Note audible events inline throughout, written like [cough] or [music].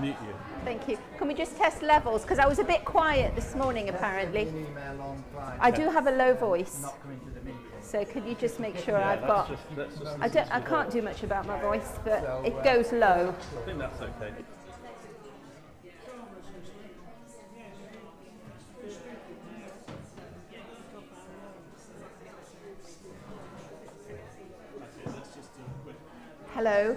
test? You. Thank you. Can we just test levels? Because I was a bit quiet this morning, apparently. An email on Friday. I do have a low voice. Not coming to the meeting. So could you just make sure Yeah, I've got... just, just I, don't, I can't do much about my voice, but So, it uh, goes low. I think that's okay. Hello?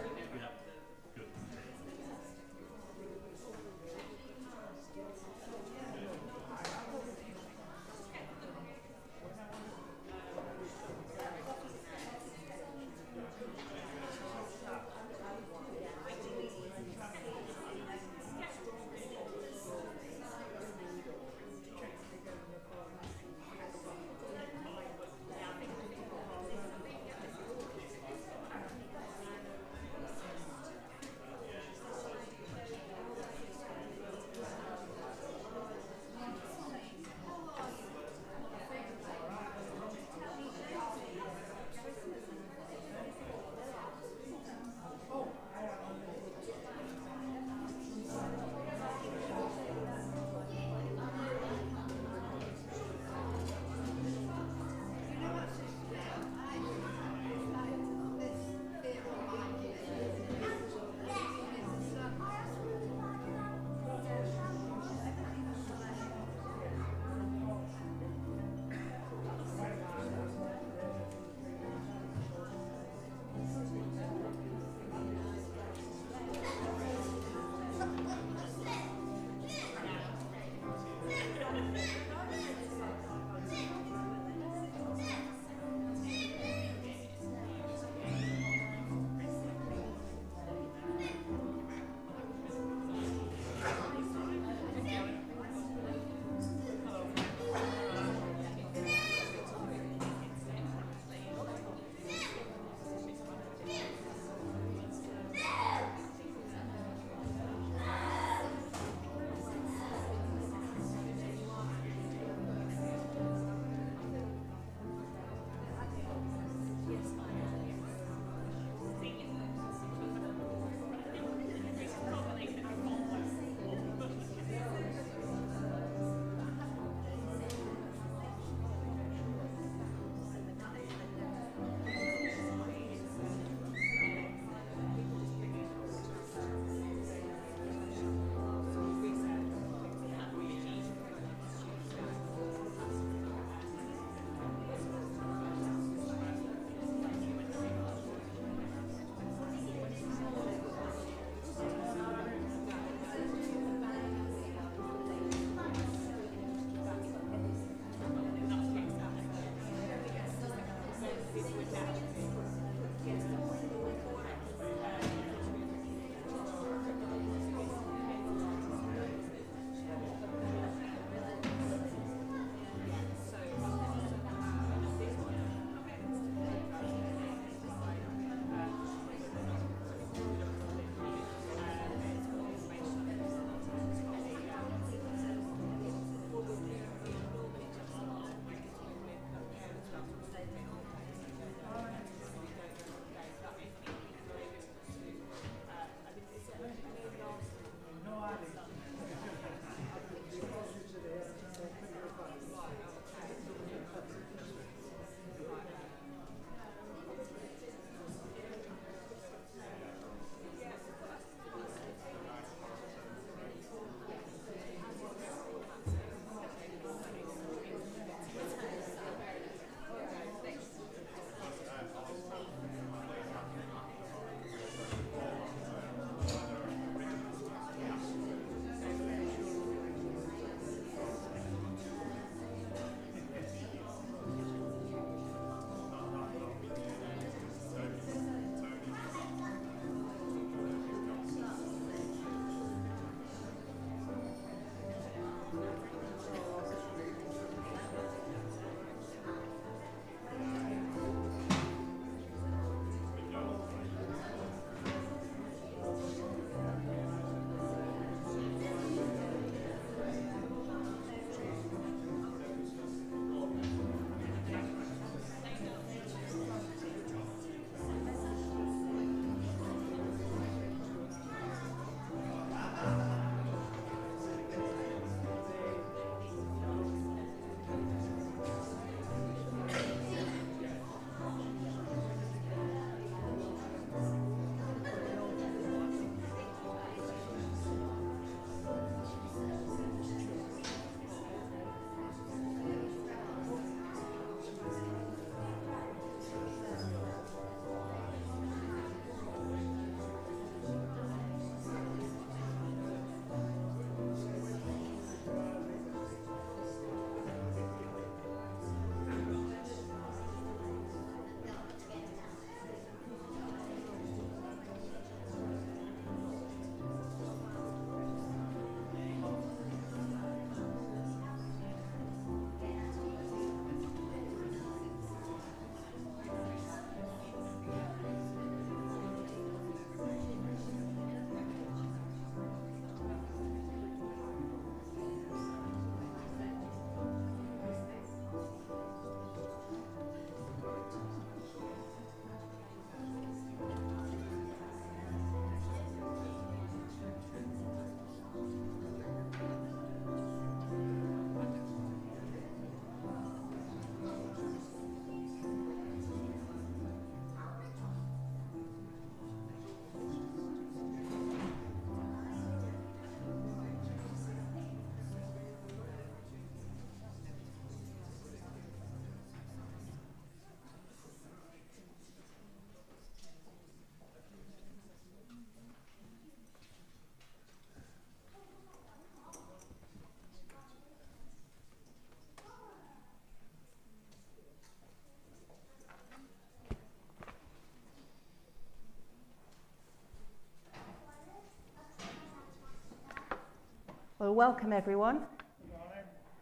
Well, welcome everyone.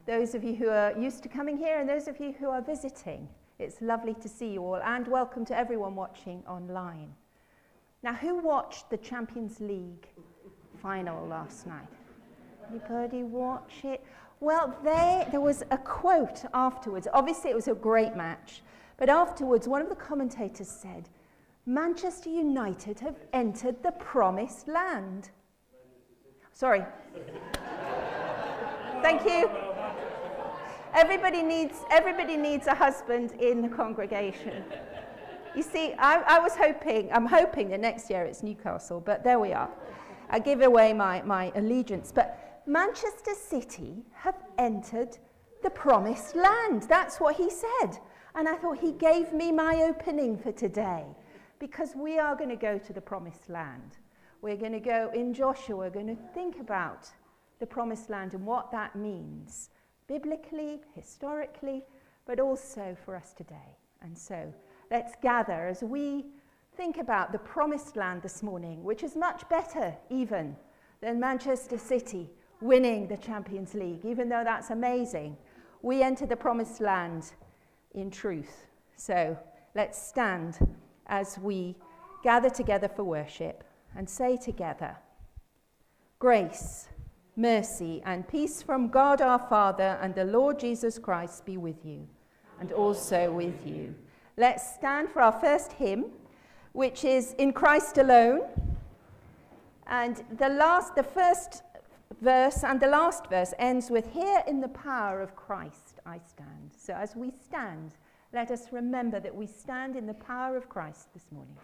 Those of you who are used to coming here and those of you who are visiting. It's lovely to see you all and welcome to everyone watching online. Now, who watched the Champions League final last night? Anybody watch it? Well, they, there was a quote afterwards. Obviously, it was a great match. But afterwards, one of the commentators said, Manchester United have entered the promised land. Sorry. Thank you. Everybody needs, everybody needs a husband in the congregation. You see, I, I was hoping, I'm hoping that next year it's Newcastle, but there we are. I give away my, my allegiance. But Manchester City have entered the promised land. That's what he said. And I thought he gave me my opening for today because we are going to go to the promised land. We're going to go in Joshua, we're going to think about the promised land and what that means biblically, historically, but also for us today. And so let's gather as we think about the promised land this morning, which is much better even than Manchester City winning the Champions League, even though that's amazing. We enter the promised land in truth. So let's stand as we gather together for worship and say together, Grace, mercy, and peace from God our Father and the Lord Jesus Christ be with you, and also with you. Let's stand for our first hymn, which is In Christ Alone. And the last, the first verse and the last verse ends with Here in the power of Christ I stand. So as we stand, let us remember that we stand in the power of Christ this morning.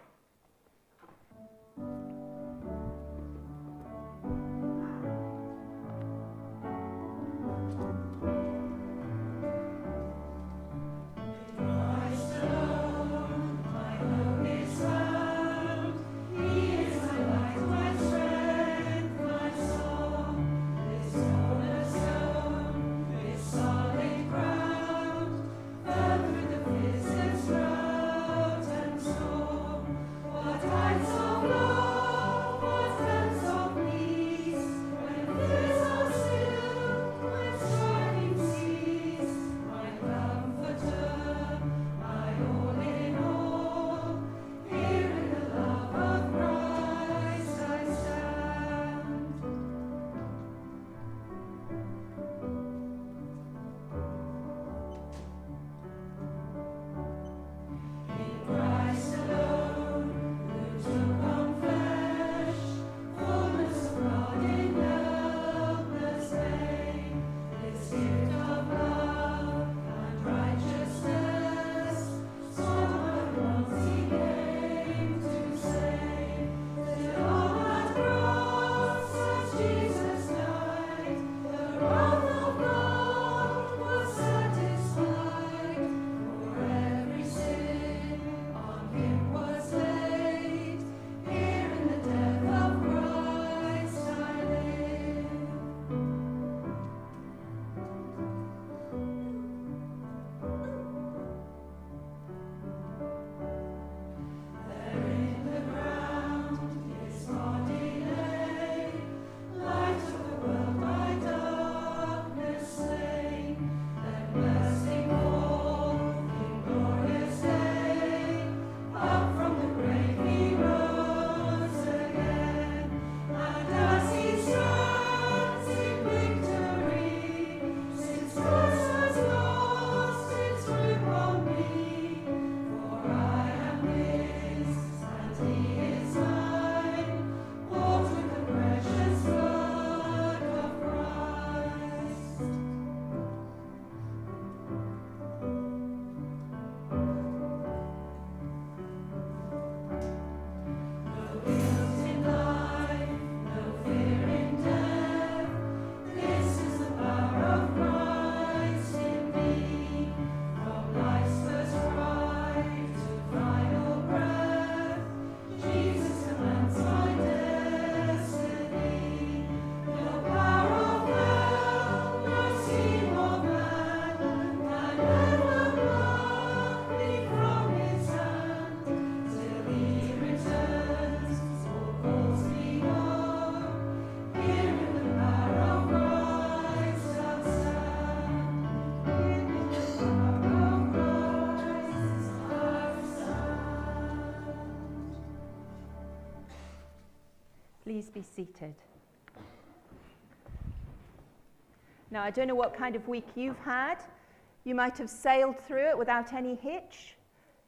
Please be seated. Now, I don't know what kind of week you've had. You might have sailed through it without any hitch.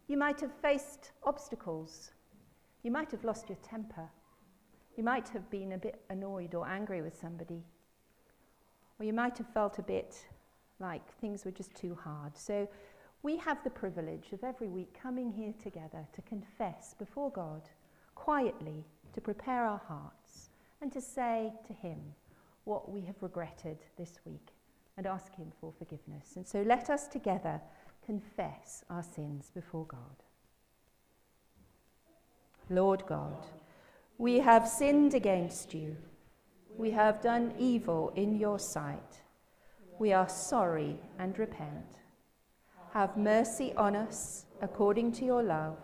You might have faced obstacles. You might have lost your temper. You might have been a bit annoyed or angry with somebody. Or you might have felt a bit like things were just too hard. So we have the privilege of every week coming here together to confess before God quietly to prepare our hearts and to say to Him what we have regretted this week and ask Him for forgiveness. And so let us together confess our sins before God. Lord God, we have sinned against you. We have done evil in your sight. We are sorry and repent. Have mercy on us according to your love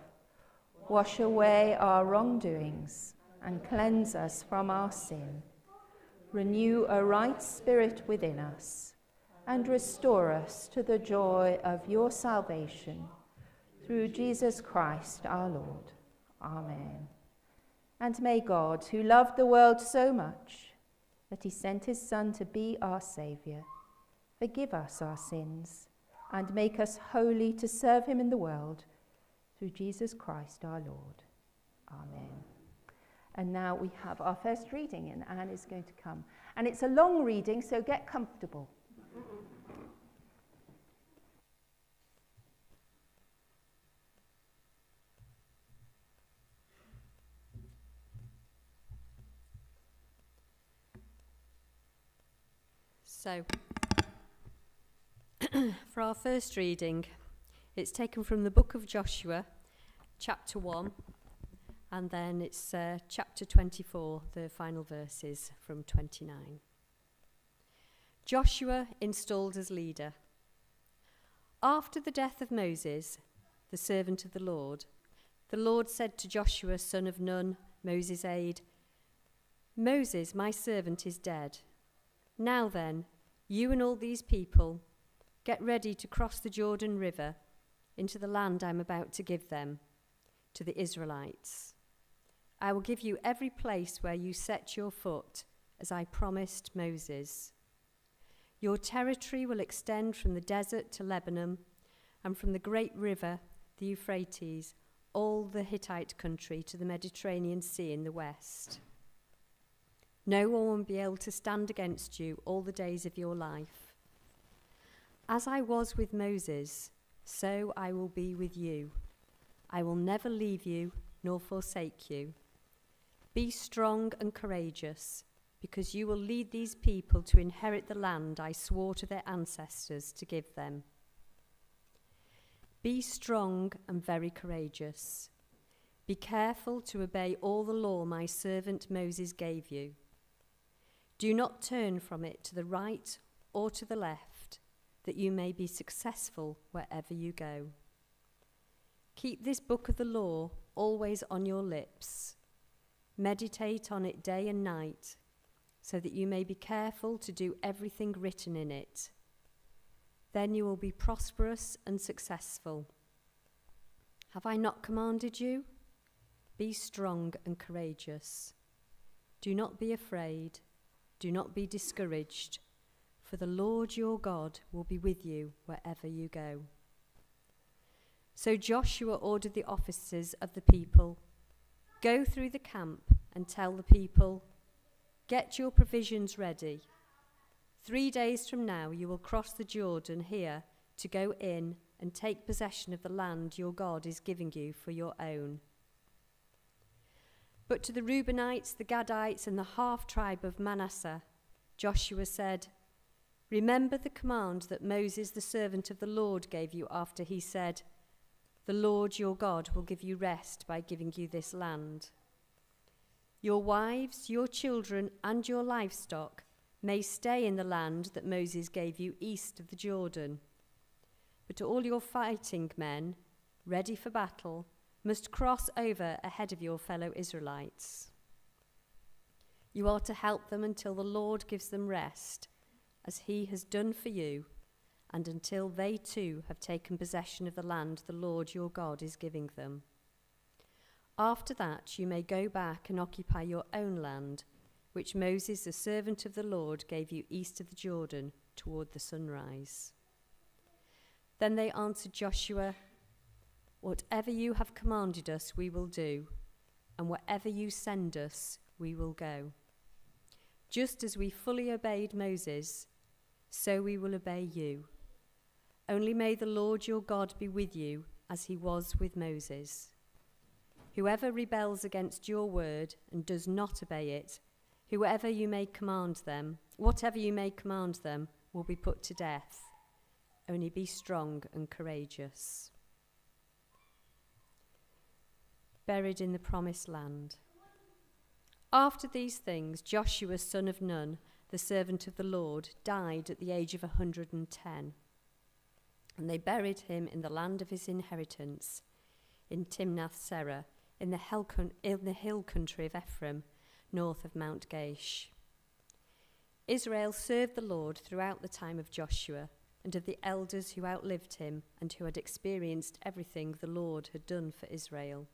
Wash away our wrongdoings and cleanse us from our sin. Renew a right spirit within us and restore us to the joy of your salvation. Through Jesus Christ our Lord. Amen. And may God, who loved the world so much that he sent his Son to be our Saviour, forgive us our sins and make us holy to serve him in the world through Jesus Christ our Lord. Amen. And now we have our first reading, and Anne is going to come. And it's a long reading, so get comfortable. So, [clears throat] for our first reading, it's taken from the book of Joshua, chapter 1, and then it's uh, chapter 24, the final verses from 29. Joshua installed as leader. After the death of Moses, the servant of the Lord, the Lord said to Joshua, son of Nun, Moses' aide, Moses, my servant, is dead. Now then, you and all these people, get ready to cross the Jordan River into the land I'm about to give them, to the Israelites. I will give you every place where you set your foot, as I promised Moses. Your territory will extend from the desert to Lebanon, and from the great river, the Euphrates, all the Hittite country to the Mediterranean Sea in the west. No one will be able to stand against you all the days of your life. As I was with Moses, so I will be with you. I will never leave you nor forsake you. Be strong and courageous, because you will lead these people to inherit the land I swore to their ancestors to give them. Be strong and very courageous. Be careful to obey all the law my servant Moses gave you. Do not turn from it to the right or to the left that you may be successful wherever you go. Keep this book of the law always on your lips. Meditate on it day and night, so that you may be careful to do everything written in it. Then you will be prosperous and successful. Have I not commanded you? Be strong and courageous. Do not be afraid. Do not be discouraged for the Lord your God will be with you wherever you go. So Joshua ordered the officers of the people Go through the camp and tell the people, Get your provisions ready. Three days from now you will cross the Jordan here to go in and take possession of the land your God is giving you for your own. But to the Reubenites, the Gadites, and the half tribe of Manasseh, Joshua said, Remember the command that Moses, the servant of the Lord, gave you after he said, The Lord your God will give you rest by giving you this land. Your wives, your children, and your livestock may stay in the land that Moses gave you east of the Jordan. But all your fighting men, ready for battle, must cross over ahead of your fellow Israelites. You are to help them until the Lord gives them rest as he has done for you, and until they too have taken possession of the land the Lord your God is giving them. After that, you may go back and occupy your own land, which Moses, the servant of the Lord, gave you east of the Jordan toward the sunrise. Then they answered Joshua, Whatever you have commanded us, we will do, and wherever you send us, we will go. Just as we fully obeyed Moses, so we will obey you. Only may the Lord your God be with you as he was with Moses. Whoever rebels against your word and does not obey it, whoever you may command them, whatever you may command them, will be put to death. Only be strong and courageous. Buried in the promised land. After these things, Joshua, son of Nun, the servant of the Lord, died at the age of a 110. And they buried him in the land of his inheritance, in Timnath Serah, in the, in the hill country of Ephraim, north of Mount Gaash. Israel served the Lord throughout the time of Joshua and of the elders who outlived him and who had experienced everything the Lord had done for Israel.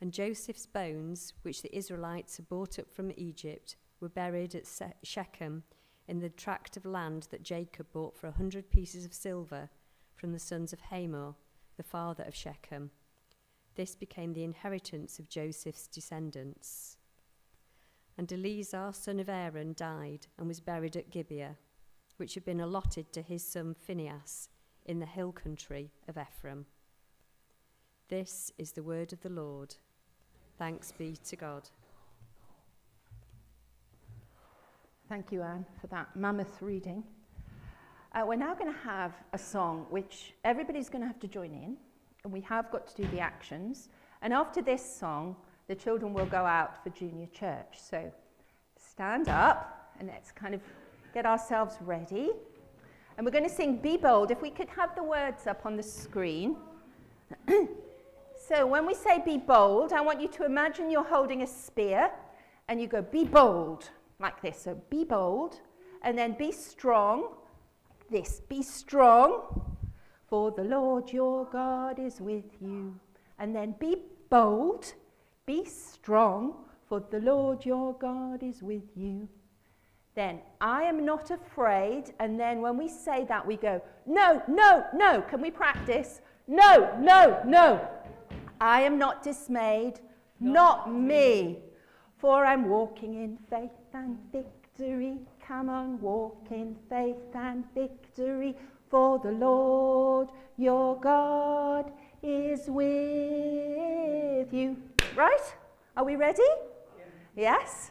And Joseph's bones, which the Israelites had brought up from Egypt, were buried at Shechem in the tract of land that Jacob bought for a hundred pieces of silver from the sons of Hamor, the father of Shechem. This became the inheritance of Joseph's descendants. And Eleazar, son of Aaron, died and was buried at Gibeah, which had been allotted to his son Phinehas in the hill country of Ephraim. This is the word of the Lord. Thanks be to God. Thank you, Anne, for that mammoth reading. Uh, we're now going to have a song which everybody's going to have to join in, and we have got to do the actions. And after this song, the children will go out for junior church. So stand up and let's kind of get ourselves ready. And we're going to sing Be Bold. If we could have the words up on the screen. [clears throat] so when we say be bold, I want you to imagine you're holding a spear and you go, Be bold like this. So be bold, and then be strong. This, be strong, for the Lord your God is with you. And then be bold, be strong, for the Lord your God is with you. Then, I am not afraid. And then when we say that, we go, no, no, no. Can we practice? No, no, no. I am not dismayed. Not, not me. For I'm walking in faith and victory. Come on, walk in faith and victory. For the Lord your God is with you. Right? Are we ready? Yes?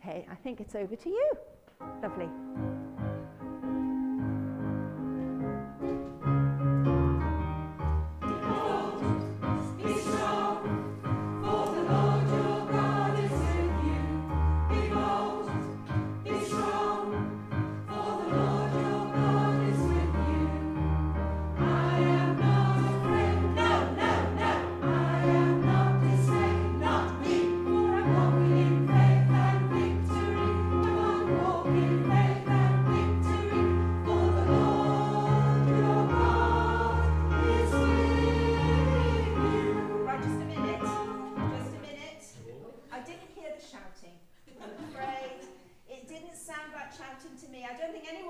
Okay, I think it's over to you. Lovely.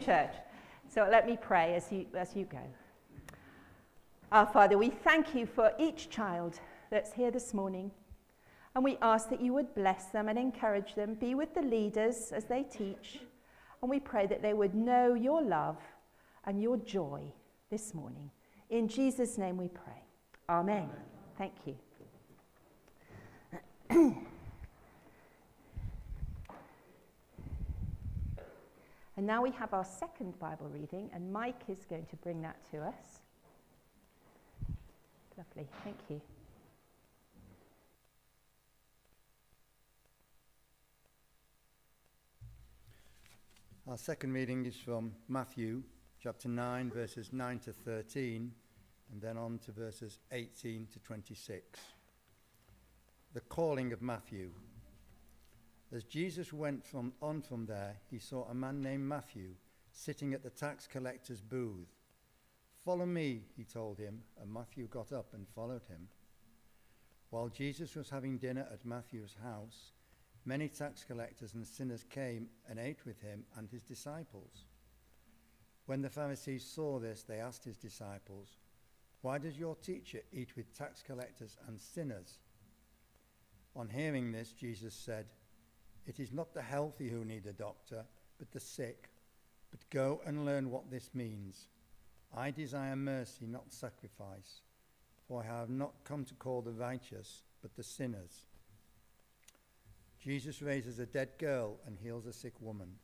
church. So let me pray as you, as you go. Our Father, we thank you for each child that's here this morning. And we ask that you would bless them and encourage them, be with the leaders as they teach. And we pray that they would know your love and your joy this morning. In Jesus' name we pray. Amen. Amen. Thank you. [clears throat] and now we have our second Bible reading, and Mike is going to bring that to us. Lovely, thank you. Our second reading is from Matthew chapter 9, verses 9 to 13, and then on to verses 18 to 26. The calling of Matthew. As Jesus went from, on from there, he saw a man named Matthew sitting at the tax collector's booth. Follow me, he told him, and Matthew got up and followed him. While Jesus was having dinner at Matthew's house, Many tax collectors and sinners came and ate with him and his disciples. When the Pharisees saw this, they asked his disciples, Why does your teacher eat with tax collectors and sinners? On hearing this, Jesus said, It is not the healthy who need a doctor, but the sick. But go and learn what this means. I desire mercy, not sacrifice, for I have not come to call the righteous, but the sinners. Jesus raises a dead girl and heals a sick woman.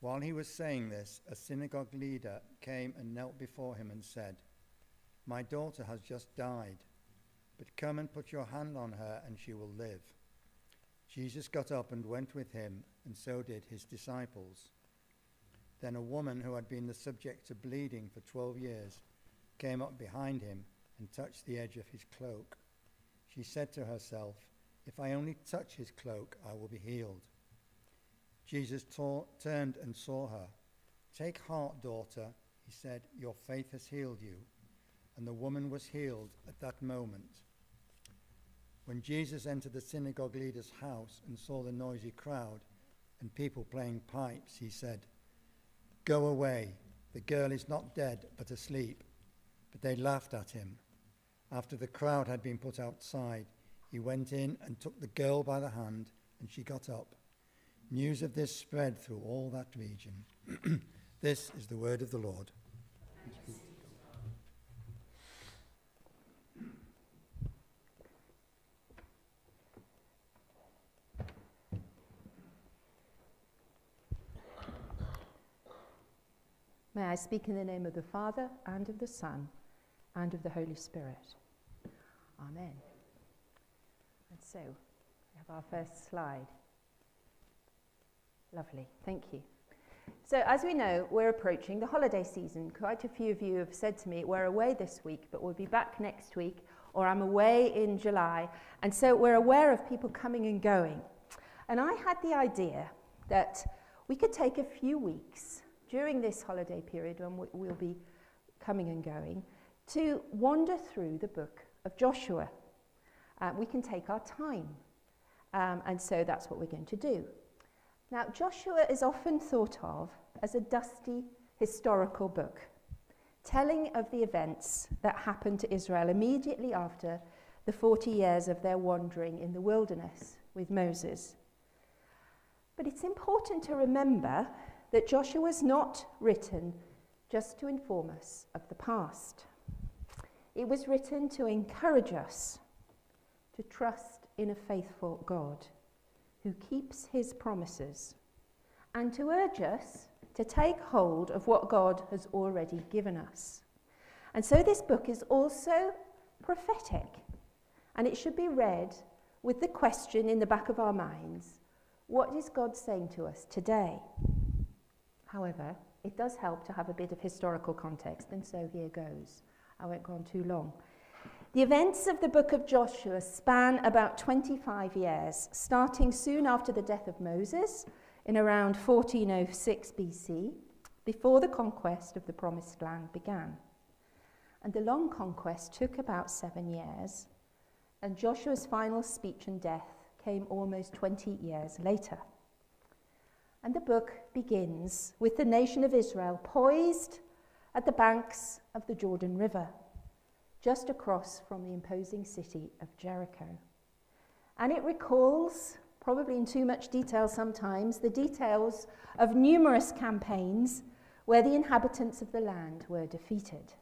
While he was saying this, a synagogue leader came and knelt before him and said, My daughter has just died, but come and put your hand on her and she will live. Jesus got up and went with him, and so did his disciples. Then a woman who had been the subject of bleeding for twelve years came up behind him and touched the edge of his cloak. She said to herself, if I only touch his cloak, I will be healed. Jesus ta- turned and saw her. Take heart, daughter, he said, Your faith has healed you. And the woman was healed at that moment. When Jesus entered the synagogue leader's house and saw the noisy crowd and people playing pipes, he said, Go away. The girl is not dead, but asleep. But they laughed at him. After the crowd had been put outside, he went in and took the girl by the hand, and she got up. News of this spread through all that region. [clears throat] this is the word of the Lord. May I speak in the name of the Father, and of the Son, and of the Holy Spirit. Amen. And so, we have our first slide. Lovely, thank you. So, as we know, we're approaching the holiday season. Quite a few of you have said to me, We're away this week, but we'll be back next week, or I'm away in July. And so, we're aware of people coming and going. And I had the idea that we could take a few weeks during this holiday period when we'll be coming and going to wander through the book of Joshua uh, we can take our time. Um, and so that's what we're going to do. Now, Joshua is often thought of as a dusty historical book, telling of the events that happened to Israel immediately after the 40 years of their wandering in the wilderness with Moses. But it's important to remember that Joshua was not written just to inform us of the past. It was written to encourage us to trust in a faithful God who keeps his promises and to urge us to take hold of what God has already given us. And so this book is also prophetic and it should be read with the question in the back of our minds what is God saying to us today? However, it does help to have a bit of historical context, and so here goes. I won't go on too long. The events of the book of Joshua span about 25 years, starting soon after the death of Moses in around 1406 BC, before the conquest of the Promised Land began. And the long conquest took about seven years, and Joshua's final speech and death came almost 20 years later. And the book begins with the nation of Israel poised at the banks of the Jordan River just across from the imposing city of Jericho. And it recalls, probably in too much detail sometimes, the details of numerous campaigns where the inhabitants of the land were defeated.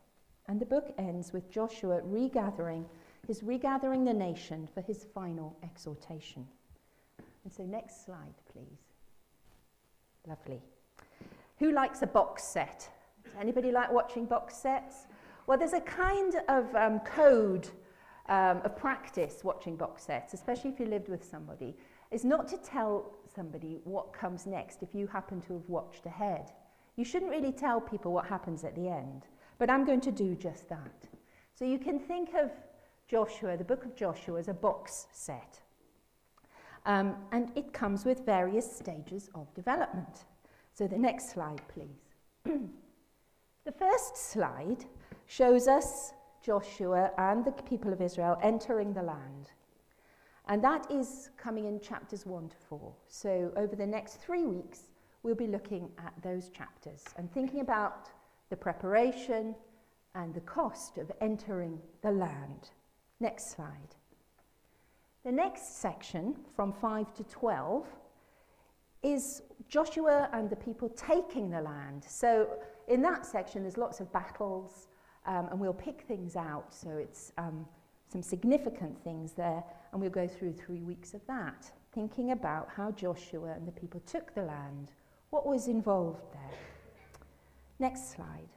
And the book ends with Joshua regathering, his regathering the nation for his final exhortation. And so, next slide, please. Lovely. Who likes a box set? Does anybody like watching box sets? Well, there's a kind of um, code um, of practice watching box sets, especially if you lived with somebody, is not to tell somebody what comes next if you happen to have watched ahead. You shouldn't really tell people what happens at the end, but I'm going to do just that. So you can think of Joshua, the book of Joshua, as a box set. Um, and it comes with various stages of development. So the next slide, please. [clears throat] the first slide shows us Joshua and the people of Israel entering the land. And that is coming in chapters 1 to 4. So over the next three weeks, we'll be looking at those chapters and thinking about the preparation and the cost of entering the land. Next slide. The next section, from 5 to 12, is Joshua and the people taking the land. So in that section, there's lots of battles, um, and we'll pick things out. So it's um, some significant things there, and we'll go through three weeks of that, thinking about how Joshua and the people took the land, what was involved there. Next slide.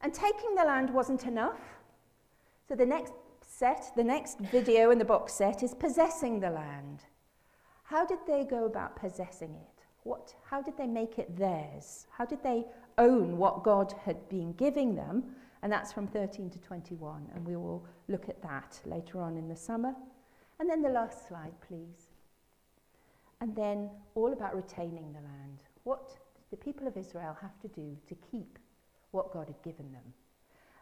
And taking the land wasn't enough. So the next set, the next video in the box set is possessing the land. How did they go about possessing it? What, how did they make it theirs? How did they own what God had been giving them? And that's from 13 to 21, and we will look at that later on in the summer. And then the last slide, please. And then all about retaining the land. What did the people of Israel have to do to keep what God had given them?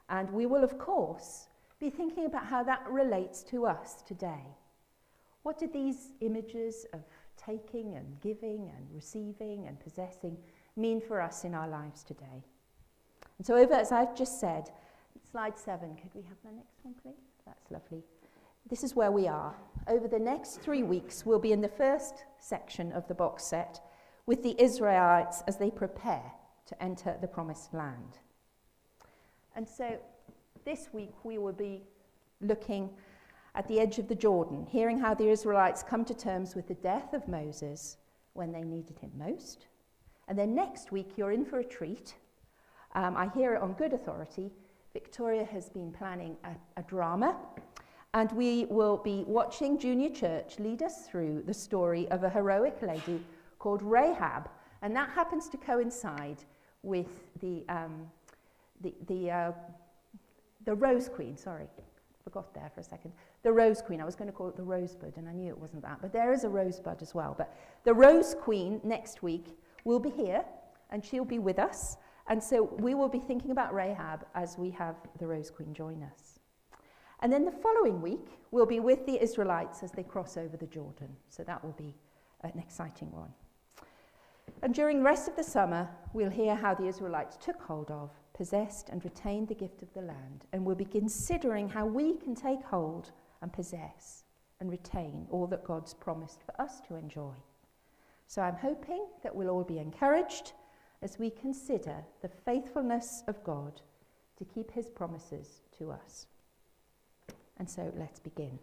And we will, of course, be thinking about how that relates to us today. What do these images of taking and giving and receiving and possessing mean for us in our lives today? And so, over, as I've just said, slide seven, could we have the next one, please? That's lovely. This is where we are. Over the next three weeks, we'll be in the first section of the box set with the Israelites as they prepare to enter the promised land. And so, this week we will be looking at the edge of the Jordan, hearing how the Israelites come to terms with the death of Moses when they needed him most. And then next week, you're in for a treat. Um, I hear it on good authority. Victoria has been planning a, a drama, and we will be watching Junior Church lead us through the story of a heroic lady called Rahab. And that happens to coincide with the, um, the, the, uh, the Rose Queen, sorry, forgot there for a second. The Rose Queen, I was going to call it the Rosebud, and I knew it wasn't that, but there is a Rosebud as well. But the Rose Queen next week will be here, and she'll be with us. And so we will be thinking about Rahab as we have the Rose Queen join us. And then the following week, we'll be with the Israelites as they cross over the Jordan. So that will be an exciting one. And during the rest of the summer, we'll hear how the Israelites took hold of possessed and retained the gift of the land, and we'll be considering how we can take hold and possess and retain all that God's promised for us to enjoy. So I'm hoping that we'll all be encouraged as we consider the faithfulness of God to keep his promises to us. And so let's begin.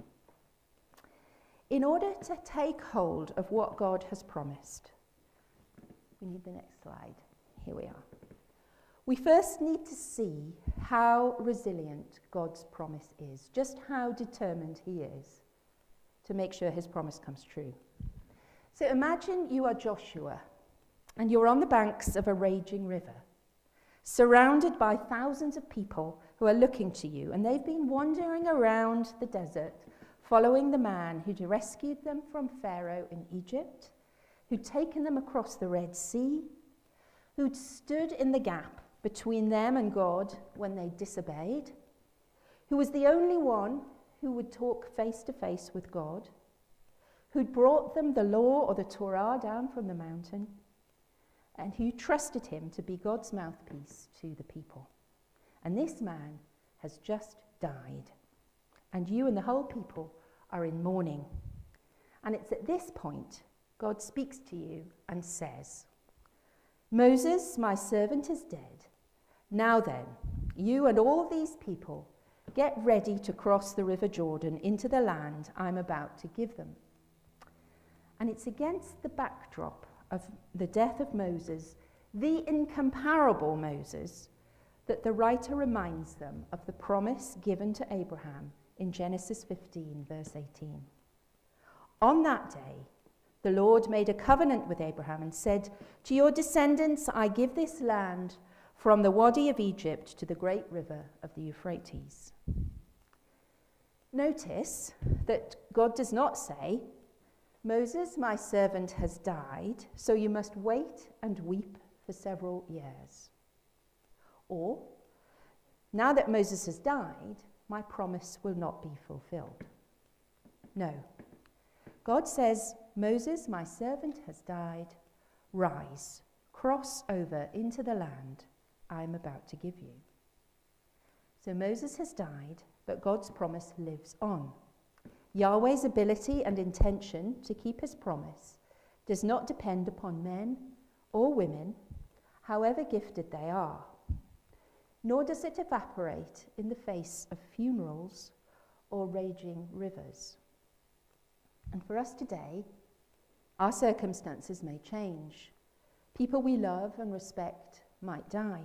In order to take hold of what God has promised, we need the next slide. Here we are. We first need to see how resilient God's promise is, just how determined He is to make sure His promise comes true. So imagine you are Joshua and you're on the banks of a raging river, surrounded by thousands of people who are looking to you, and they've been wandering around the desert following the man who'd rescued them from Pharaoh in Egypt, who'd taken them across the Red Sea, who'd stood in the gap between them and God when they disobeyed, who was the only one who would talk face to face with God, who'd brought them the law or the Torah down from the mountain, and who trusted him to be God's mouthpiece to the people. And this man has just died, and you and the whole people are in mourning. And it's at this point God speaks to you and says, Moses, my servant, is dead. Now then, you and all these people get ready to cross the River Jordan into the land I'm about to give them. And it's against the backdrop of the death of Moses, the incomparable Moses, that the writer reminds them of the promise given to Abraham in Genesis 15, verse 18. On that day, the Lord made a covenant with Abraham and said, To your descendants I give this land from the Wadi of Egypt to the great river of the Euphrates. Notice that God does not say, Moses, my servant, has died, so you must wait and weep for several years. Or, now that Moses has died, my promise will not be fulfilled. No. God says, Moses, my servant, has died. Rise, cross over into the land I am about to give you. So Moses has died, but God's promise lives on. Yahweh's ability and intention to keep his promise does not depend upon men or women, however gifted they are, nor does it evaporate in the face of funerals or raging rivers. And for us today, our circumstances may change. People we love and respect might die.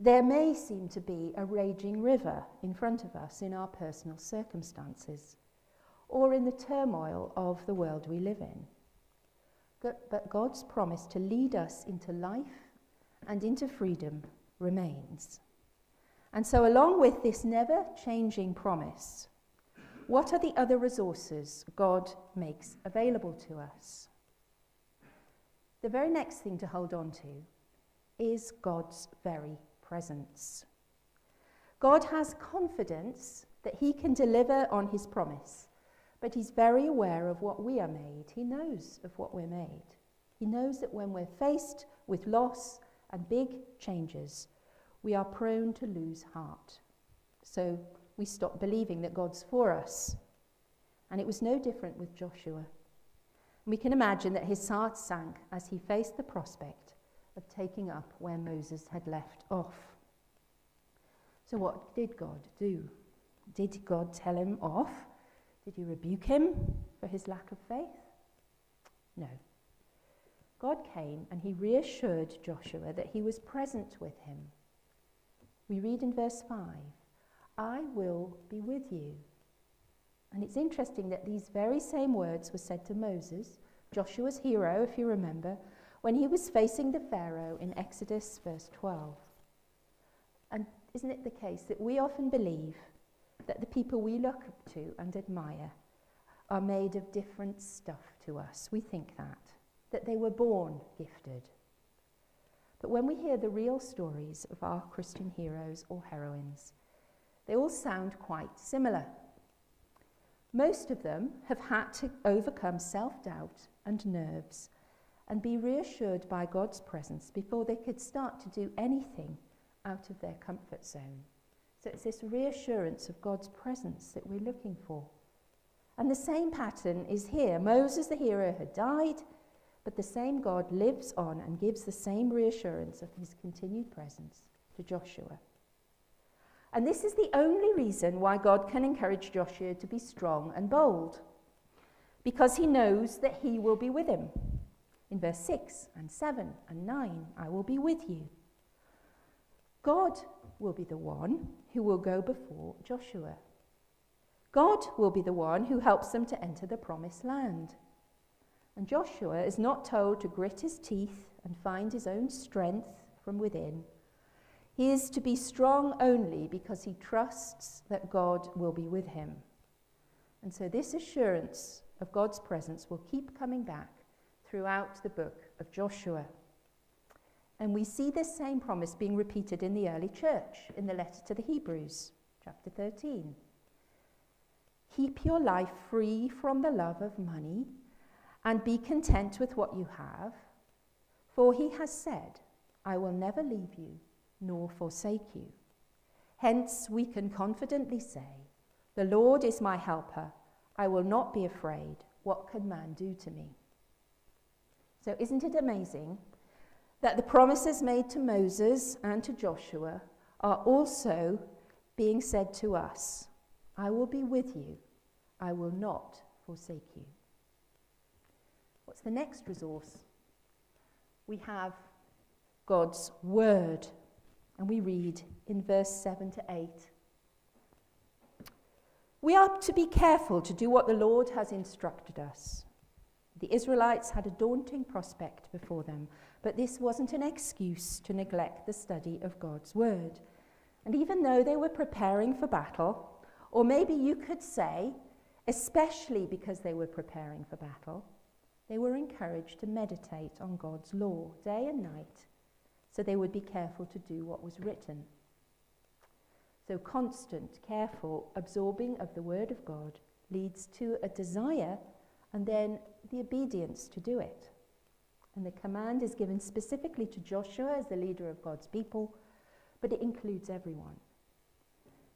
There may seem to be a raging river in front of us in our personal circumstances or in the turmoil of the world we live in. But God's promise to lead us into life and into freedom remains. And so, along with this never changing promise, what are the other resources God makes available to us? The very next thing to hold on to is God's very presence. God has confidence that he can deliver on his promise, but he's very aware of what we are made. He knows of what we're made. He knows that when we're faced with loss and big changes, we are prone to lose heart. So we stop believing that God's for us. And it was no different with Joshua. we can imagine that his heart sank as he faced the prospect of taking up where Moses had left off. So, what did God do? Did God tell him off? Did he rebuke him for his lack of faith? No. God came and he reassured Joshua that he was present with him. We read in verse 5 I will be with you. And it's interesting that these very same words were said to Moses, Joshua's hero, if you remember, when he was facing the Pharaoh in Exodus verse 12. And isn't it the case that we often believe that the people we look up to and admire are made of different stuff to us? We think that, that they were born gifted. But when we hear the real stories of our Christian heroes or heroines, they all sound quite similar. Most of them have had to overcome self doubt and nerves and be reassured by God's presence before they could start to do anything out of their comfort zone. So it's this reassurance of God's presence that we're looking for. And the same pattern is here. Moses, the hero, had died, but the same God lives on and gives the same reassurance of his continued presence to Joshua. And this is the only reason why God can encourage Joshua to be strong and bold, because he knows that he will be with him. In verse 6 and 7 and 9, I will be with you. God will be the one who will go before Joshua. God will be the one who helps them to enter the promised land. And Joshua is not told to grit his teeth and find his own strength from within. He is to be strong only because he trusts that God will be with him. And so, this assurance of God's presence will keep coming back throughout the book of Joshua. And we see this same promise being repeated in the early church in the letter to the Hebrews, chapter 13. Keep your life free from the love of money and be content with what you have, for he has said, I will never leave you nor forsake you. Hence, we can confidently say, The Lord is my helper. I will not be afraid. What can man do to me? So, isn't it amazing that the promises made to Moses and to Joshua are also being said to us I will be with you, I will not forsake you. What's the next resource? We have God's Word, and we read in verse 7 to 8. We are to be careful to do what the Lord has instructed us. The Israelites had a daunting prospect before them, but this wasn't an excuse to neglect the study of God's Word. And even though they were preparing for battle, or maybe you could say, especially because they were preparing for battle, they were encouraged to meditate on God's law day and night so they would be careful to do what was written. So, constant, careful absorbing of the Word of God leads to a desire and then the obedience to do it. And the command is given specifically to Joshua as the leader of God's people, but it includes everyone.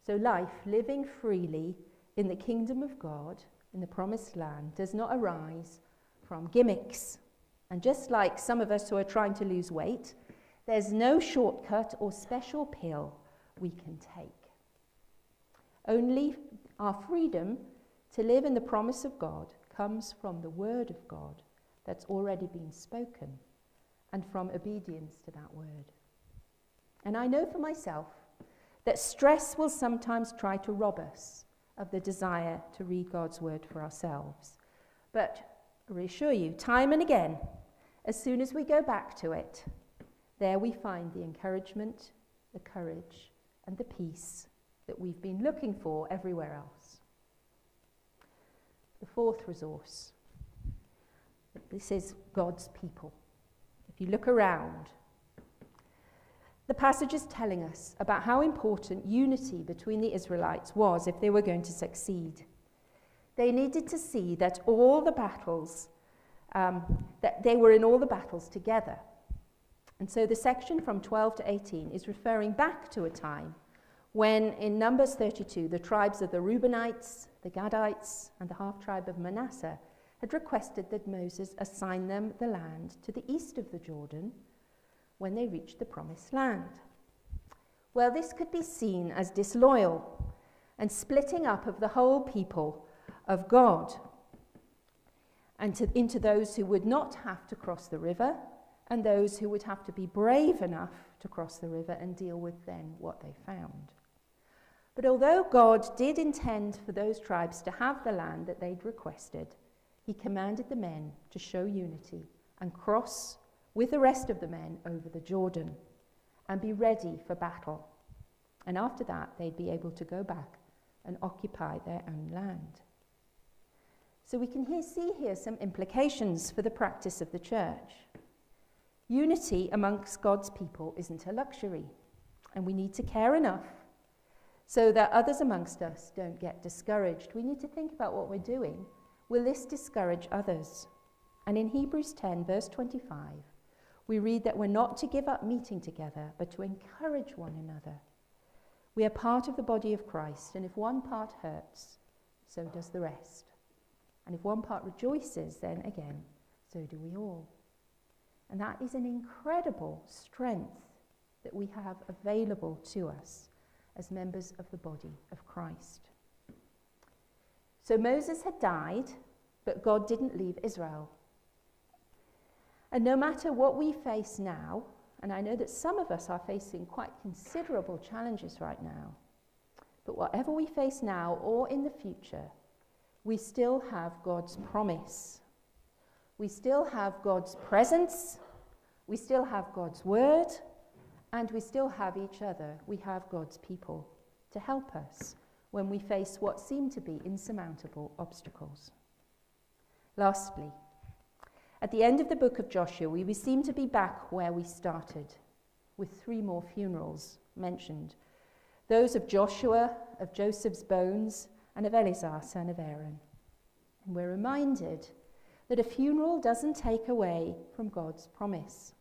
So, life living freely in the kingdom of God, in the promised land, does not arise from gimmicks. And just like some of us who are trying to lose weight, there's no shortcut or special pill we can take. Only our freedom to live in the promise of God comes from the word of God that's already been spoken and from obedience to that word. And I know for myself that stress will sometimes try to rob us of the desire to read God's word for ourselves. But I reassure you, time and again, as soon as we go back to it, there we find the encouragement, the courage, and the peace that we've been looking for everywhere else. Fourth resource this is God's people. If you look around, the passage is telling us about how important unity between the Israelites was if they were going to succeed. They needed to see that all the battles, um, that they were in all the battles together. And so the section from 12 to 18 is referring back to a time when in Numbers 32, the tribes of the Reubenites, the Gadites, and the half tribe of Manasseh had requested that Moses assign them the land to the east of the Jordan when they reached the promised land. Well, this could be seen as disloyal and splitting up of the whole people of God and to, into those who would not have to cross the river and those who would have to be brave enough to cross the river and deal with then what they found. But although God did intend for those tribes to have the land that they'd requested, he commanded the men to show unity and cross with the rest of the men over the Jordan and be ready for battle. And after that, they'd be able to go back and occupy their own land. So we can here see here some implications for the practice of the church. Unity amongst God's people isn't a luxury, and we need to care enough so that others amongst us don't get discouraged. We need to think about what we're doing. Will this discourage others? And in Hebrews 10, verse 25, we read that we're not to give up meeting together, but to encourage one another. We are part of the body of Christ, and if one part hurts, so does the rest. And if one part rejoices, then again, so do we all. And that is an incredible strength that we have available to us as members of the body of Christ. So Moses had died, but God didn't leave Israel. And no matter what we face now, and I know that some of us are facing quite considerable challenges right now, but whatever we face now or in the future, we still have God's promise. We still have God's presence. We still have God's word. And we still have each other. We have God's people to help us when we face what seem to be insurmountable obstacles. Lastly, at the end of the book of Joshua, we seem to be back where we started, with three more funerals mentioned those of Joshua, of Joseph's bones, and of Eleazar, son of Aaron. And we're reminded that a funeral doesn't take away from God's promise.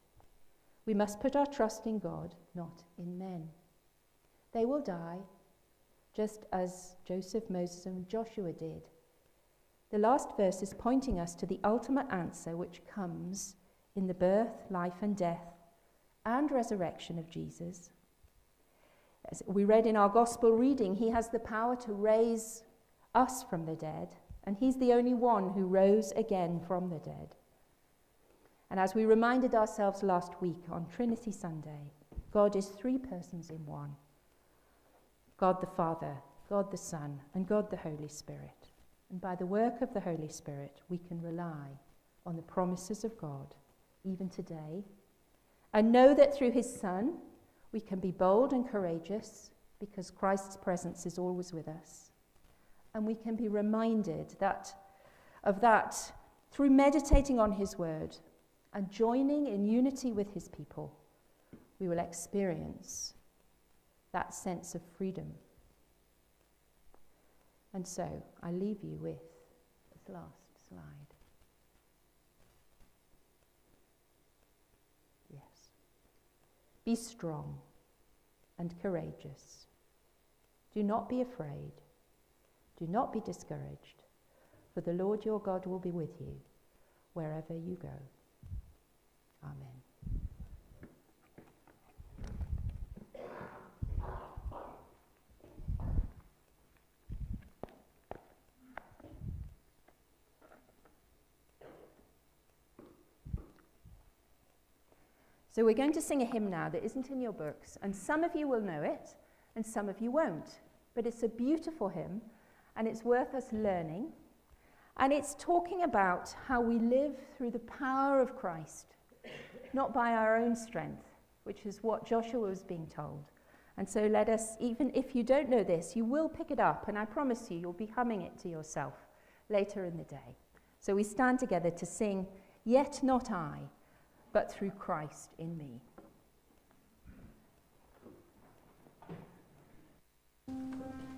We must put our trust in God, not in men. They will die, just as Joseph, Moses, and Joshua did. The last verse is pointing us to the ultimate answer which comes in the birth, life, and death and resurrection of Jesus. As we read in our gospel reading, he has the power to raise us from the dead, and he's the only one who rose again from the dead. And as we reminded ourselves last week on Trinity Sunday, God is three persons in one God the Father, God the Son, and God the Holy Spirit. And by the work of the Holy Spirit, we can rely on the promises of God, even today, and know that through his Son, we can be bold and courageous because Christ's presence is always with us. And we can be reminded that, of that through meditating on his word and joining in unity with his people, we will experience that sense of freedom. And so I leave you with this last slide. Yes. Be strong and courageous. Do not be afraid. Do not be discouraged, for the Lord your God will be with you wherever you go. Amen. So we're going to sing a hymn now that isn't in your books, and some of you will know it, and some of you won't. But it's a beautiful hymn, and it's worth us learning. And it's talking about how we live through the power of Christ, not by our own strength, which is what Joshua was being told. And so let us, even if you don't know this, you will pick it up, and I promise you, you'll be humming it to yourself later in the day. So we stand together to sing, Yet Not I but through Christ in me. He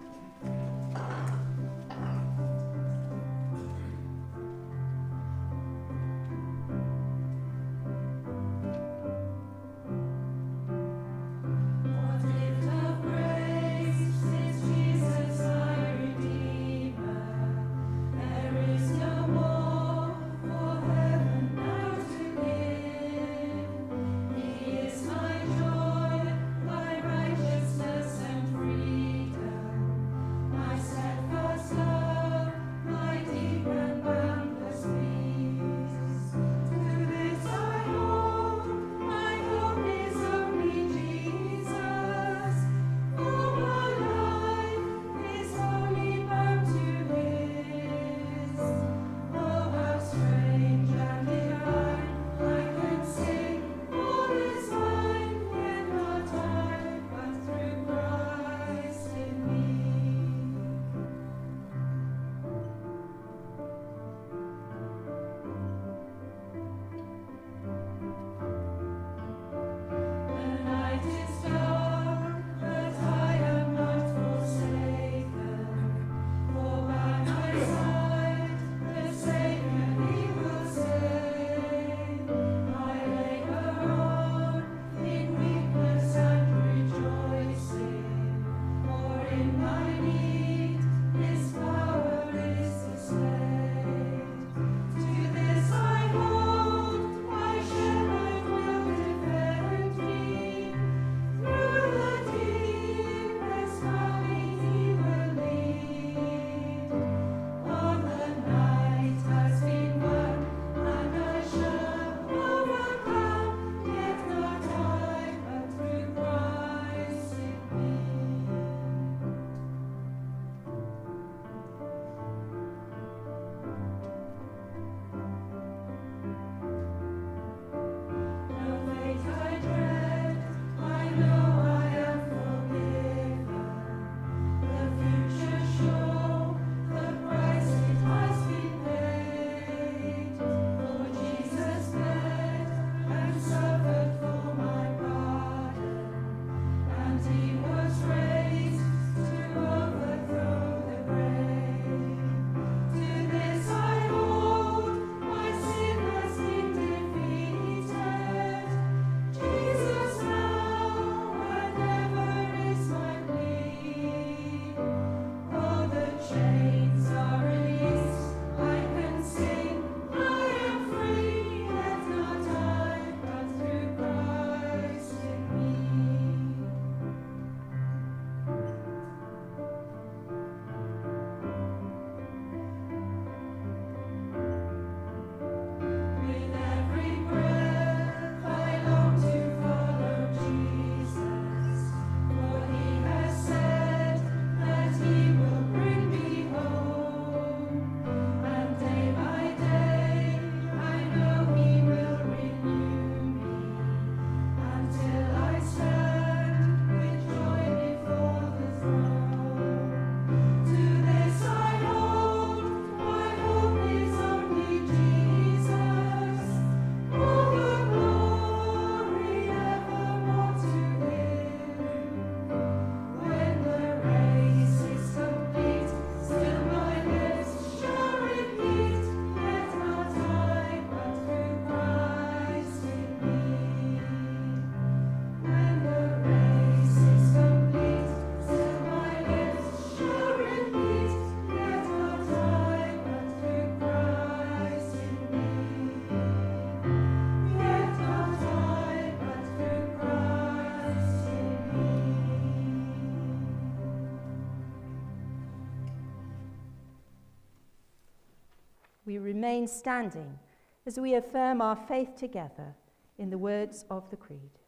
remain standing as we affirm our faith together in the words of the Creed.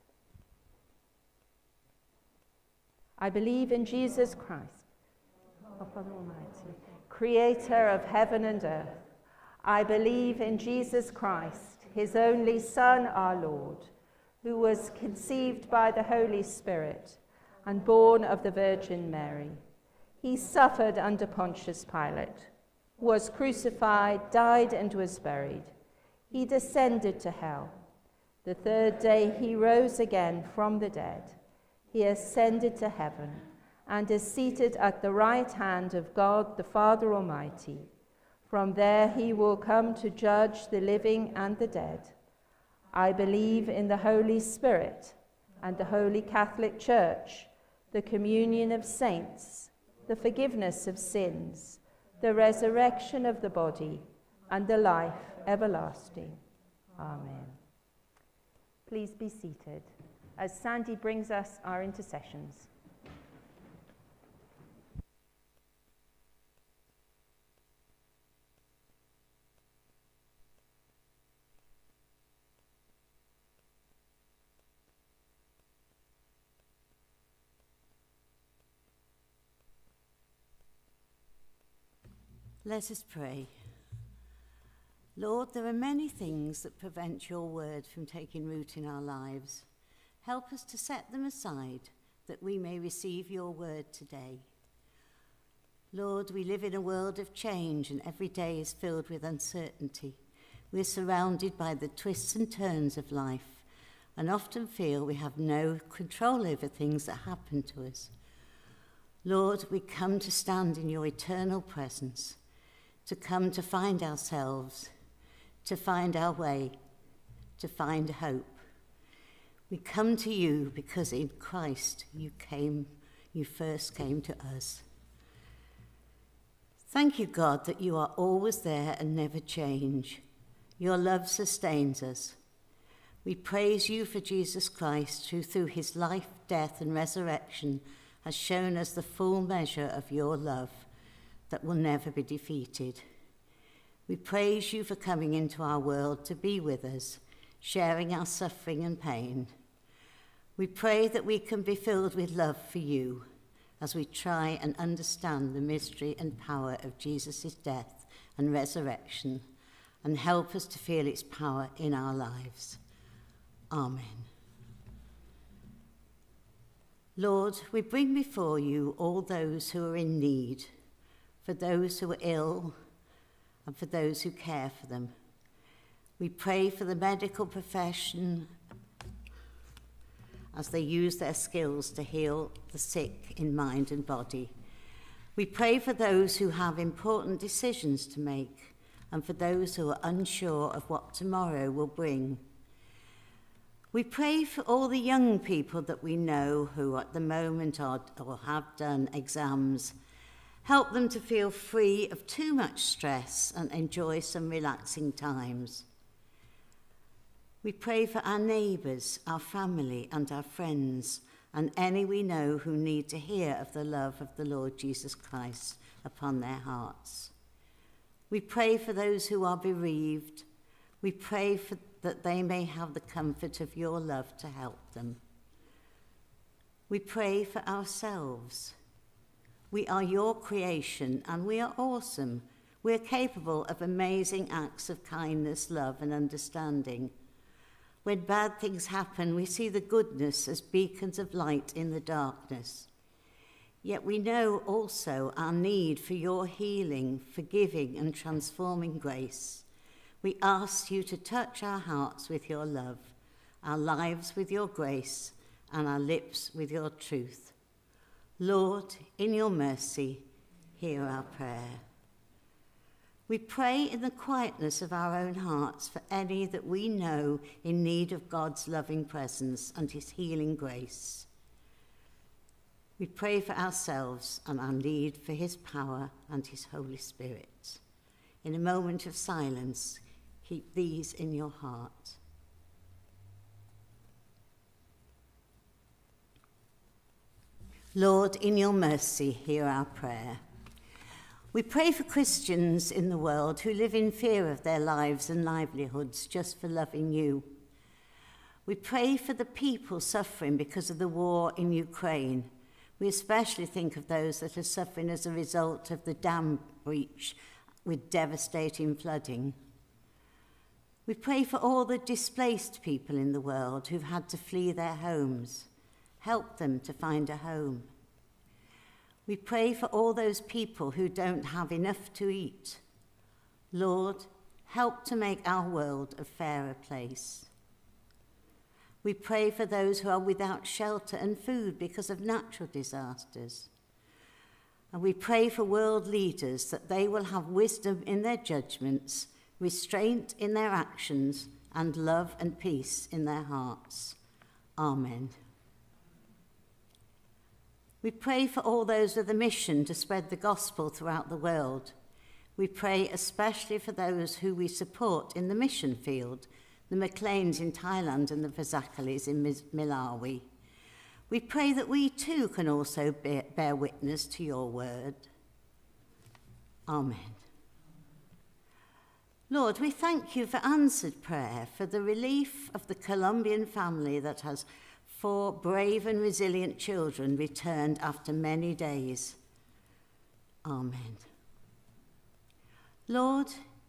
I believe in Jesus Christ, Almighty, creator of heaven and earth. I believe in Jesus Christ, his only Son, our Lord, who was conceived by the Holy Spirit and born of the Virgin Mary. He suffered under Pontius Pilate, was crucified, died, and was buried. He descended to hell. The third day he rose again from the dead. He ascended to heaven and is seated at the right hand of God the Father Almighty. From there he will come to judge the living and the dead. I believe in the Holy Spirit and the Holy Catholic Church, the communion of saints, the forgiveness of sins, the resurrection of the body, and the life everlasting. Amen. Please be seated as Sandy brings us our intercessions. Let us pray. Lord, there are many things that prevent your word from taking root in our lives. Help us to set them aside that we may receive your word today. Lord, we live in a world of change and every day is filled with uncertainty. We're surrounded by the twists and turns of life and often feel we have no control over things that happen to us. Lord, we come to stand in your eternal presence, to come to find ourselves to find our way, to find hope. We come to you because in Christ you came, you first came to us. Thank you, God, that you are always there and never change. Your love sustains us. We praise you for Jesus Christ, who through his life, death, and resurrection has shown us the full measure of your love that will never be defeated. We praise you for coming into our world to be with us, sharing our suffering and pain. We pray that we can be filled with love for you as we try and understand the mystery and power of Jesus' death and resurrection and help us to feel its power in our lives. Amen. Lord, we bring before you all those who are in need, for those who are ill, and for those who care for them. We pray for the medical profession as they use their skills to heal the sick in mind and body. We pray for those who have important decisions to make and for those who are unsure of what tomorrow will bring. We pray for all the young people that we know who at the moment are or have done exams help them to feel free of too much stress and enjoy some relaxing times. We pray for our neighbours, our family, and our friends, and any we know who need to hear of the love of the Lord Jesus Christ upon their hearts. We pray for those who are bereaved. We pray for, that they may have the comfort of your love to help them. We pray for ourselves we are your creation and we are awesome. We are capable of amazing acts of kindness, love, and understanding. When bad things happen, we see the goodness as beacons of light in the darkness. Yet we know also our need for your healing, forgiving, and transforming grace. We ask you to touch our hearts with your love, our lives with your grace, and our lips with your truth. Lord, in your mercy, hear our prayer. We pray in the quietness of our own hearts for any that we know in need of God's loving presence and his healing grace. We pray for ourselves and our need for his power and his Holy Spirit. In a moment of silence, keep these in your heart. Lord, in your mercy, hear our prayer. We pray for Christians in the world who live in fear of their lives and livelihoods just for loving you. We pray for the people suffering because of the war in Ukraine. We especially think of those that are suffering as a result of the dam breach with devastating flooding. We pray for all the displaced people in the world who've had to flee their homes. Help them to find a home. We pray for all those people who don't have enough to eat. Lord, help to make our world a fairer place. We pray for those who are without shelter and food because of natural disasters. And we pray for world leaders that they will have wisdom in their judgments, restraint in their actions, and love and peace in their hearts. Amen. We pray for all those with a mission to spread the gospel throughout the world. We pray especially for those who we support in the mission field, the McLeans in Thailand and the Vasakalis in Malawi. We pray that we too can also bear witness to your word. Amen. Lord, we thank you for answered prayer, for the relief of the Colombian family that has four brave and resilient children returned after many days. Amen. Lord,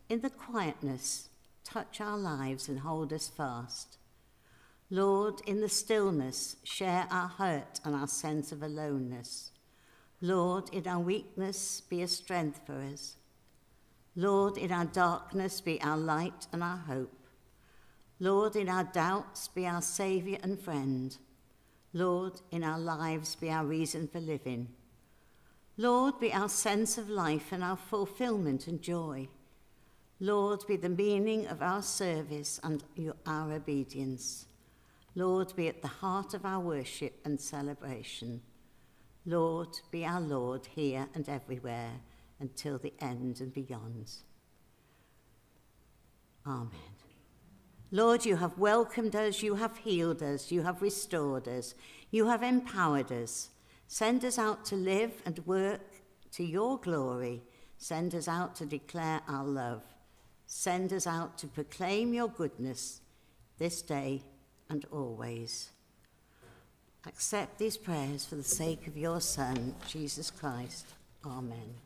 in the quietness, touch our lives and hold us fast. Lord, in the stillness, share our hurt and our sense of aloneness. Lord, in our weakness, be a strength for us. Lord, in our darkness, be our light and our hope. Lord, in our doubts, be our Saviour and friend. Lord, in our lives, be our reason for living. Lord, be our sense of life and our fulfillment and joy. Lord, be the meaning of our service and our obedience. Lord, be at the heart of our worship and celebration. Lord, be our Lord here and everywhere until the end and beyond. Amen. Lord, you have welcomed us, you have healed us, you have restored us, you have empowered us. Send us out to live and work to your glory. Send us out to declare our love. Send us out to proclaim your goodness this day and always. Accept these prayers for the sake of your Son, Jesus Christ. Amen.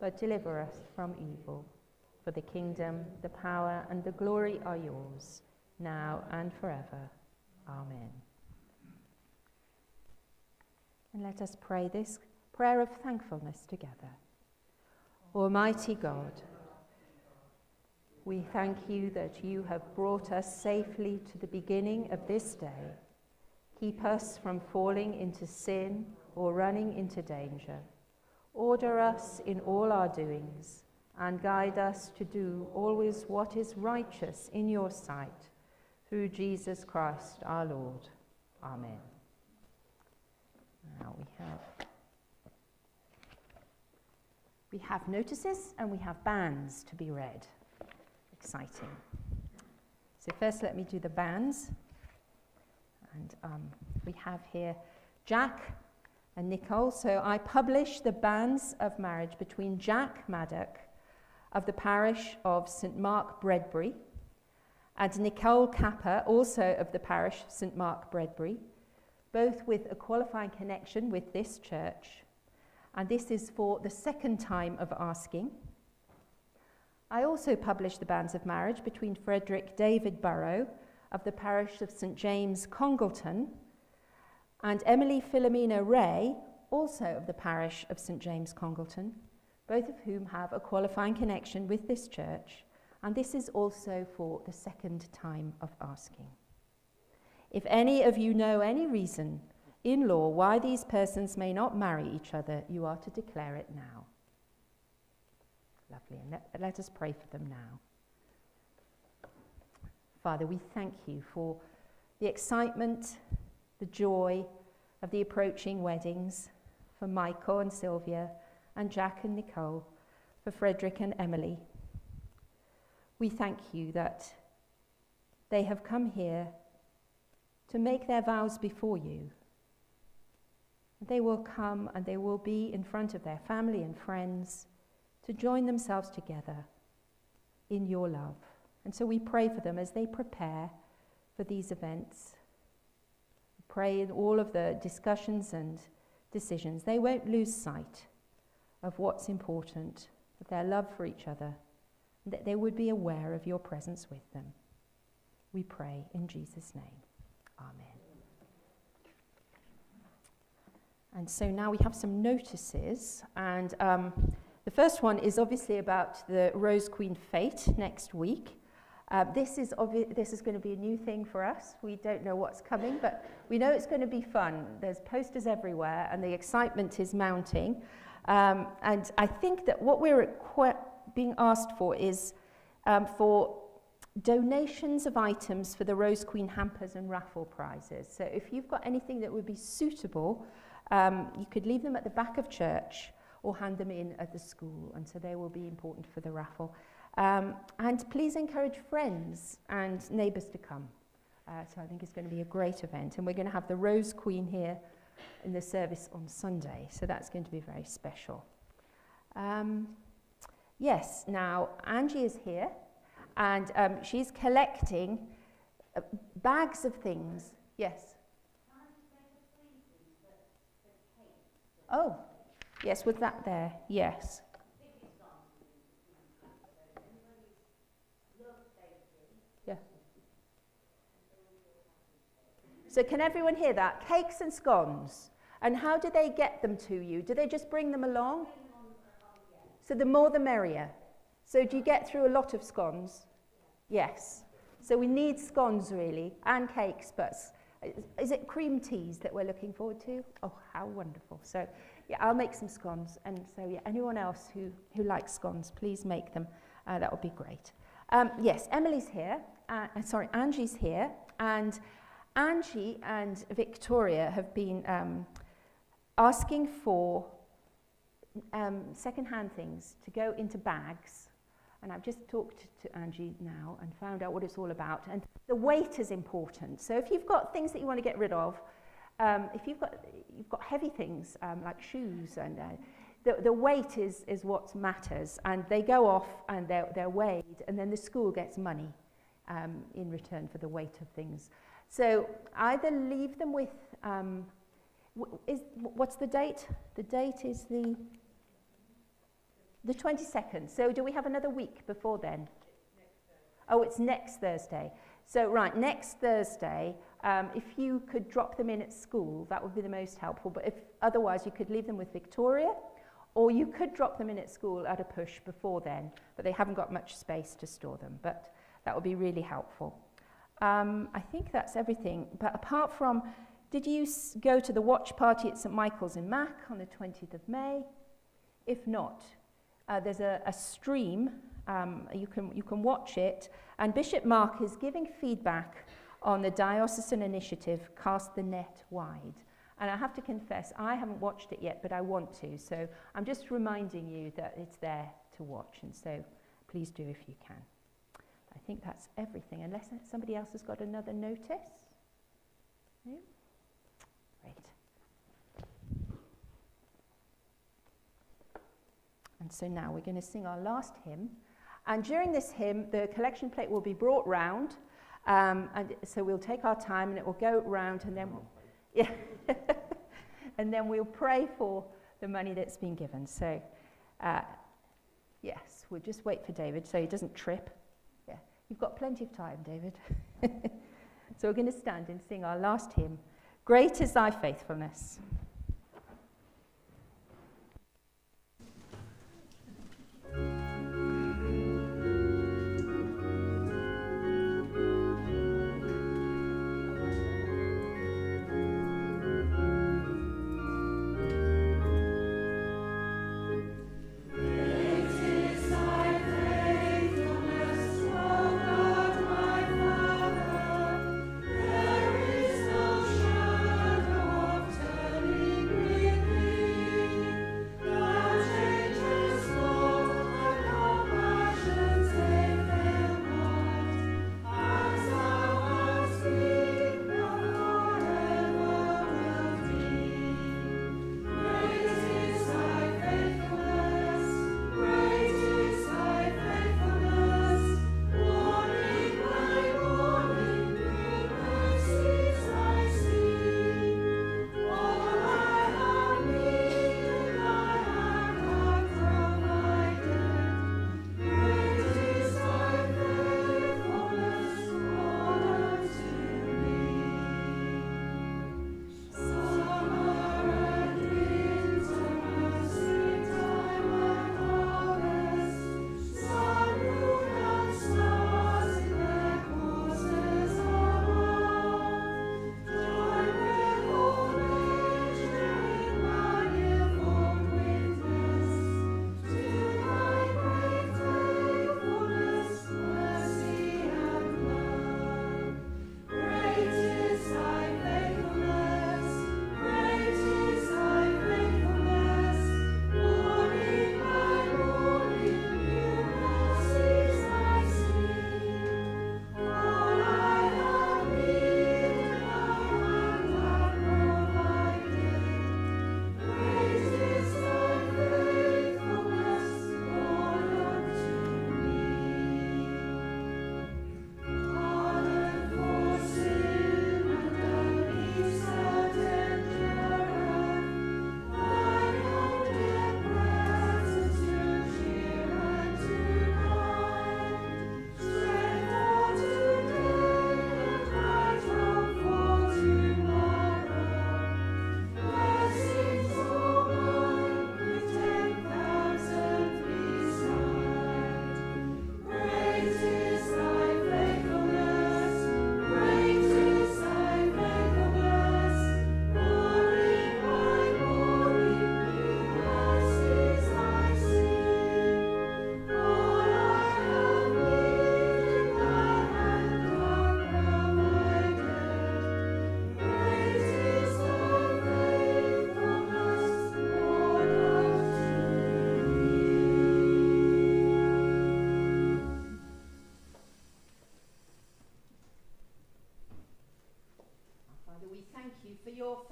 but deliver us from evil. For the kingdom, the power, and the glory are yours, now and forever. Amen. And let us pray this prayer of thankfulness together. Almighty God, we thank you that you have brought us safely to the beginning of this day. Keep us from falling into sin or running into danger Order us in all our doings, and guide us to do always what is righteous in your sight, through Jesus Christ our Lord. Amen. Now we have we have notices and we have banns to be read. Exciting. So first let me do the banns. And um, we have here Jack and Nicole. So I publish the banns of marriage between Jack Maddock of the parish of St Mark Bredbury and Nicole Capper, also of the parish of St Mark Bredbury, both with a qualifying connection with this church. And this is for the second time of asking. I also publish the banns of marriage between Frederick David Burrow of the parish of St James Congleton and Emily Philomena Ray, also of the parish of St James Congleton, both of whom have a qualifying connection with this church, and this is also for the second time of asking. If any of you know any reason in law why these persons may not marry each other, you are to declare it now. Lovely. And let, let us pray for them now. Father, we thank you for the excitement, the joy of the approaching weddings for Michael and Sylvia and Jack and Nicole, for Frederick and Emily. We thank you that they have come here to make their vows before you. They will come and they will be in front of their family and friends to join themselves together in your love. And so we pray for them as they prepare for these events. Pray in all of the discussions and decisions, they won't lose sight of what's important, of their love for each other, and that they would be aware of your presence with them. We pray in Jesus' name. Amen. And so now we have some notices, and um, the first one is obviously about the Rose Queen Fete next week. Uh, this, is this is going to be a new thing for us. We don't know what's coming, but we know it's going to be fun. There's posters everywhere, and the excitement is mounting. Um, and I think that what we're being asked for is um, for donations of items for the Rose Queen hampers and raffle prizes. So if you've got anything that would be suitable, um, you could leave them at the back of church or hand them in at the school, and so they will be important for the raffle. Um, and please encourage friends and neighbours to come. Uh, so I think it's going to be a great event. And we're going to have the Rose Queen here in the service on Sunday. So that's going to be very special. Um, yes, now Angie is here and um, she's collecting uh, bags of things. Yes. Oh, yes, was that there? Yes. So can everyone hear that? Cakes and scones. And how do they get them to you? Do they just bring them along? So the more the merrier. So do you get through a lot of scones? Yes. So we need scones really, and cakes, but is it cream teas that we're looking forward to? Oh, how wonderful. So yeah, I'll make some scones. And so yeah, anyone else who, who likes scones, please make them. Uh, that would be great. Um, yes, Emily's here. Uh, sorry, Angie's here. And Angie and Victoria have been um, asking for um, second-hand things to go into bags. And I've just talked to Angie now and found out what it's all about. And the weight is important. So if you've got things that you want to get rid of, um, if you've got, you've got heavy things um, like shoes and uh, the, the weight is, is what matters. And they go off and they're, they're weighed and then the school gets money um, in return for the weight of things. So either leave them with, um, is, what's the date? The date is the, the 22nd. So do we have another week before then? Oh, it's next Thursday. So, right, next Thursday, um, if you could drop them in at school, that would be the most helpful. But if otherwise, you could leave them with Victoria, or you could drop them in at school at a push before then, but they haven't got much space to store them. But that would be really helpful. Um, I think that's everything. But apart from, did you go to the watch party at St Michael's in Mac on the 20th of May? If not, uh, there's a, a stream. Um, you, can, you can watch it. And Bishop Mark is giving feedback on the diocesan initiative, Cast the Net Wide. And I have to confess, I haven't watched it yet, but I want to. So I'm just reminding you that it's there to watch. And so please do if you can. I think that's everything, unless somebody else has got another notice. No? Great. And so now we're going to sing our last hymn. And during this hymn, the collection plate will be brought round. Um, and so we'll take our time and it will go round and then, [laughs] yeah, [laughs] and then we'll pray for the money that's been given. So, uh, yes, we'll just wait for David so he doesn't trip. You've got plenty of time, David. [laughs] so we're going to stand and sing our last hymn Great is thy faithfulness.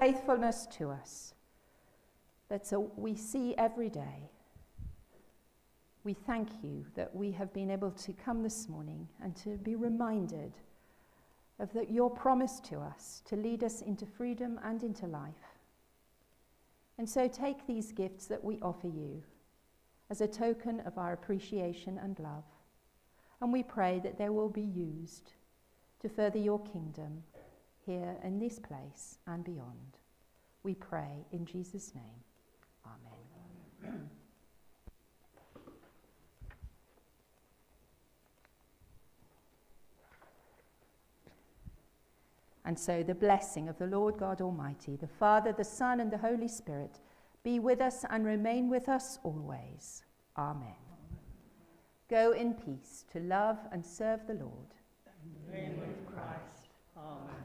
Faithfulness to us that so we see every day. We thank you that we have been able to come this morning and to be reminded of the, your promise to us to lead us into freedom and into life. And so take these gifts that we offer you as a token of our appreciation and love. And we pray that they will be used to further your kingdom here in this place and beyond. We pray in Jesus' name. Amen. And so the blessing of the Lord God Almighty, the Father, the Son, and the Holy Spirit be with us and remain with us always. Amen. Go in peace to love and serve the Lord. the name of christ Amen.